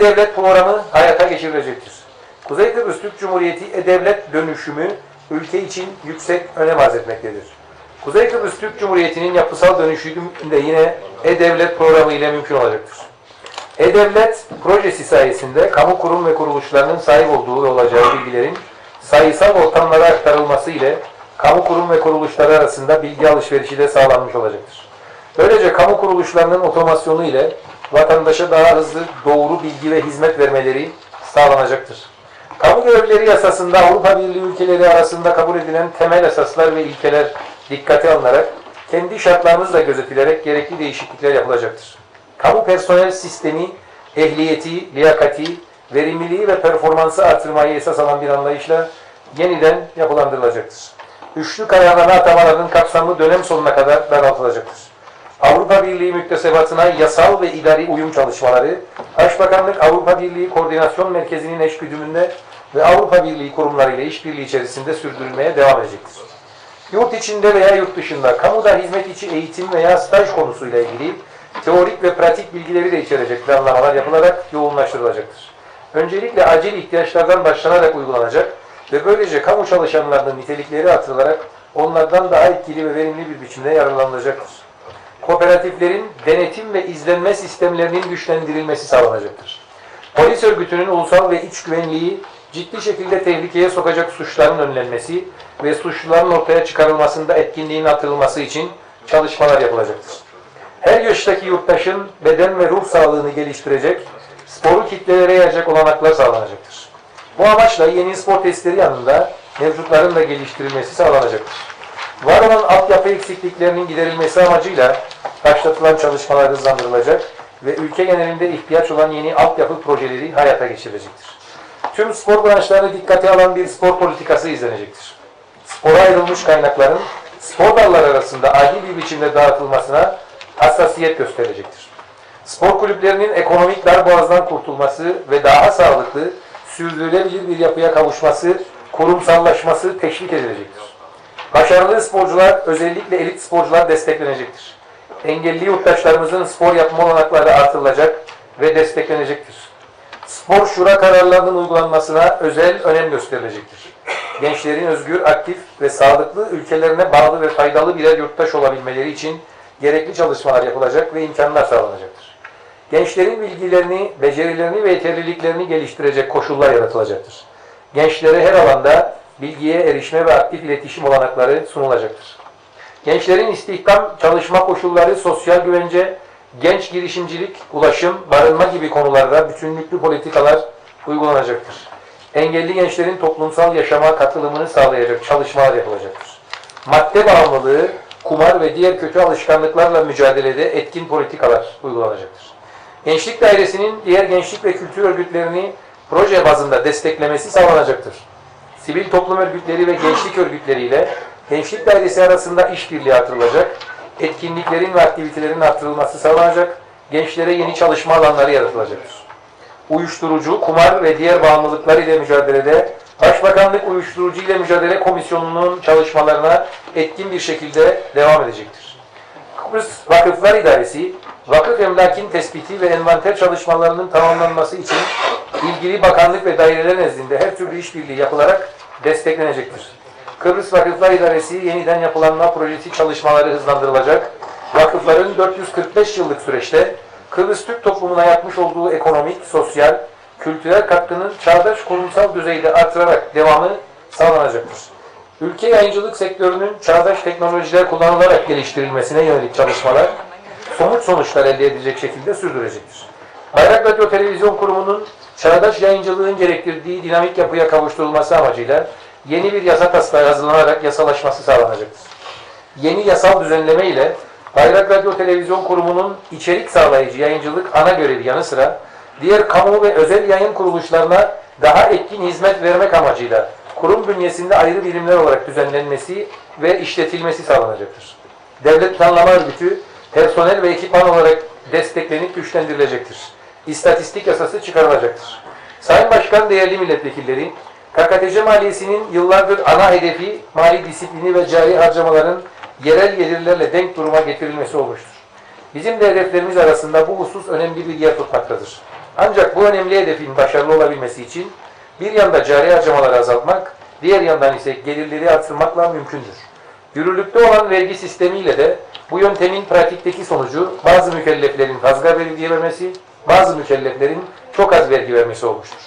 devlet programı hayata geçirilecektir. Kuzey Kıbrıs Türk Cumhuriyeti e-devlet dönüşümü ülke için yüksek önem arz etmektedir. Kuzey Kıbrıs Türk Cumhuriyeti'nin yapısal dönüşümü de yine e-devlet programı ile mümkün olacaktır. E-Devlet projesi sayesinde kamu kurum ve kuruluşlarının sahip olduğu ve olacağı bilgilerin sayısal ortamlara aktarılması ile kamu kurum ve kuruluşları arasında bilgi alışverişi de sağlanmış olacaktır. Böylece kamu kuruluşlarının otomasyonu ile vatandaşa daha hızlı doğru bilgi ve hizmet vermeleri sağlanacaktır. Kamu görevlileri yasasında Avrupa Birliği ülkeleri arasında kabul edilen temel esaslar ve ilkeler dikkate alınarak kendi şartlarımızla gözetilerek gerekli değişiklikler yapılacaktır. Kamu personel sistemi, ehliyeti, liyakati, verimliliği ve performansı artırmayı esas alan bir anlayışla yeniden yapılandırılacaktır. Üçlü kararname atamalarının kapsamlı dönem sonuna kadar daraltılacaktır. Avrupa Birliği müktesebatına yasal ve idari uyum çalışmaları, Başbakanlık Avrupa Birliği Koordinasyon Merkezi'nin eşgüdümünde ve Avrupa Birliği kurumlarıyla işbirliği içerisinde sürdürülmeye devam edecektir. Yurt içinde veya yurt dışında kamuda hizmet içi eğitim veya staj konusuyla ilgili teorik ve pratik bilgileri de içerecek planlamalar yapılarak yoğunlaştırılacaktır. Öncelikle acil ihtiyaçlardan başlanarak uygulanacak ve böylece kamu çalışanlarının nitelikleri artırılarak onlardan daha etkili ve verimli bir biçimde yararlanılacaktır. Kooperatiflerin denetim ve izlenme sistemlerinin güçlendirilmesi sağlanacaktır. Polis örgütünün ulusal ve iç güvenliği ciddi şekilde tehlikeye sokacak suçların önlenmesi ve suçluların ortaya çıkarılmasında etkinliğin artırılması için çalışmalar yapılacaktır. Her yaştaki yurttaşın beden ve ruh sağlığını geliştirecek, sporu kitlelere yayacak olanaklar sağlanacaktır. Bu amaçla yeni spor testleri yanında mevcutların da geliştirilmesi sağlanacaktır. Var olan altyapı eksikliklerinin giderilmesi amacıyla başlatılan çalışmalar hızlandırılacak ve ülke genelinde ihtiyaç olan yeni altyapı projeleri hayata geçirilecektir. Tüm spor branşlarını dikkate alan bir spor politikası izlenecektir. Spora ayrılmış kaynakların spor dalları arasında adil bir biçimde dağıtılmasına hassasiyet gösterecektir. Spor kulüplerinin ekonomik darboğazdan kurtulması ve daha sağlıklı, sürdürülebilir bir yapıya kavuşması, kurumsallaşması teşvik edilecektir. Başarılı sporcular, özellikle elit sporcular desteklenecektir. Engelli yurttaşlarımızın spor yapma olanakları artırılacak ve desteklenecektir. Spor şura kararlarının uygulanmasına özel önem gösterilecektir. Gençlerin özgür, aktif ve sağlıklı ülkelerine bağlı ve faydalı birer yurttaş olabilmeleri için gerekli çalışmalar yapılacak ve imkanlar sağlanacaktır. Gençlerin bilgilerini, becerilerini ve yeterliliklerini geliştirecek koşullar yaratılacaktır. Gençlere her alanda bilgiye erişme ve aktif iletişim olanakları sunulacaktır. Gençlerin istihdam, çalışma koşulları, sosyal güvence, genç girişimcilik, ulaşım, barınma gibi konularda bütünlüklü politikalar uygulanacaktır. Engelli gençlerin toplumsal yaşama katılımını sağlayacak çalışmalar yapılacaktır. Madde bağımlılığı, kumar ve diğer kötü alışkanlıklarla mücadelede etkin politikalar uygulanacaktır. Gençlik Dairesi'nin diğer gençlik ve kültür örgütlerini proje bazında desteklemesi sağlanacaktır. Sivil toplum örgütleri ve gençlik örgütleriyle Gençlik Dairesi arasında işbirliği artırılacak, etkinliklerin ve aktivitelerin artırılması sağlanacak, gençlere yeni çalışma alanları yaratılacaktır. Uyuşturucu, kumar ve diğer bağımlılıklar ile mücadelede Başbakanlık Uyuşturucu ile Mücadele Komisyonu'nun çalışmalarına etkin bir şekilde devam edecektir. Kıbrıs Vakıflar İdaresi, vakıf emlakin tespiti ve envanter çalışmalarının tamamlanması için ilgili bakanlık ve daireler nezdinde her türlü işbirliği yapılarak desteklenecektir. Kıbrıs Vakıflar İdaresi yeniden yapılanma projesi çalışmaları hızlandırılacak. Vakıfların 445 yıllık süreçte Kıbrıs Türk toplumuna yapmış olduğu ekonomik, sosyal, kültürel katkının çağdaş kurumsal düzeyde artırarak devamı sağlanacaktır. Ülke yayıncılık sektörünün çağdaş teknolojiler kullanılarak geliştirilmesine yönelik çalışmalar somut sonuçlar elde edecek şekilde sürdürecektir. Bayrak Radyo Televizyon Kurumu'nun çağdaş yayıncılığın gerektirdiği dinamik yapıya kavuşturulması amacıyla yeni bir yasa taslağı hazırlanarak yasalaşması sağlanacaktır. Yeni yasal düzenleme ile Bayrak Radyo Televizyon Kurumu'nun içerik sağlayıcı yayıncılık ana görevi yanı sıra diğer kamu ve özel yayın kuruluşlarına daha etkin hizmet vermek amacıyla kurum bünyesinde ayrı birimler olarak düzenlenmesi ve işletilmesi sağlanacaktır. Devlet Planlama Örgütü personel ve ekipman olarak desteklenip güçlendirilecektir. İstatistik yasası çıkarılacaktır. Sayın Başkan, değerli milletvekilleri, KKTC maliyesinin yıllardır ana hedefi mali disiplini ve cari harcamaların yerel gelirlerle denk duruma getirilmesi olmuştur. Bizim de hedeflerimiz arasında bu husus önemli bir yer tutmaktadır. Ancak bu önemli hedefin başarılı olabilmesi için bir yanda cari harcamaları azaltmak, diğer yandan ise gelirleri artırmakla mümkündür. Yürürlükte olan vergi sistemiyle de bu yöntemin pratikteki sonucu bazı mükelleflerin fazla vergi vermesi, bazı mükelleflerin çok az vergi vermesi olmuştur.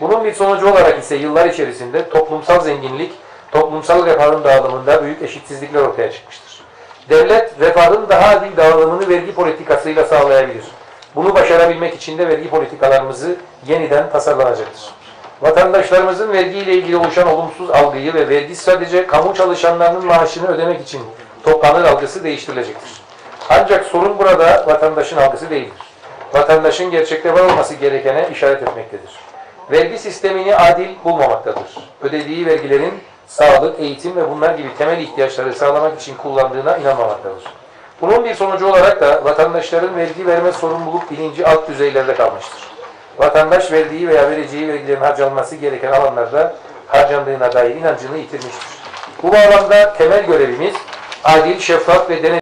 Bunun bir sonucu olarak ise yıllar içerisinde toplumsal zenginlik, toplumsal refahın dağılımında büyük eşitsizlikler ortaya çıkmıştır. Devlet refahın daha adil dağılımını vergi politikasıyla sağlayabilir. Bunu başarabilmek için de vergi politikalarımızı yeniden tasarlanacaktır. Vatandaşlarımızın vergiyle ilgili oluşan olumsuz algıyı ve vergi sadece kamu çalışanlarının maaşını ödemek için toplanır algısı değiştirilecektir. Ancak sorun burada vatandaşın algısı değildir. Vatandaşın gerçekte var olması gerekene işaret etmektedir. Vergi sistemini adil bulmamaktadır. Ödediği vergilerin sağlık, eğitim ve bunlar gibi temel ihtiyaçları sağlamak için kullandığına inanmamaktadır. Bunun bir sonucu olarak da vatandaşların vergi verme sorumluluk bilinci alt düzeylerde kalmıştır. Vatandaş verdiği veya vereceği vergilerin harcanması gereken alanlarda harcandığına dair inancını yitirmiştir. Bu bağlamda temel görevimiz adil, şeffaf ve denetim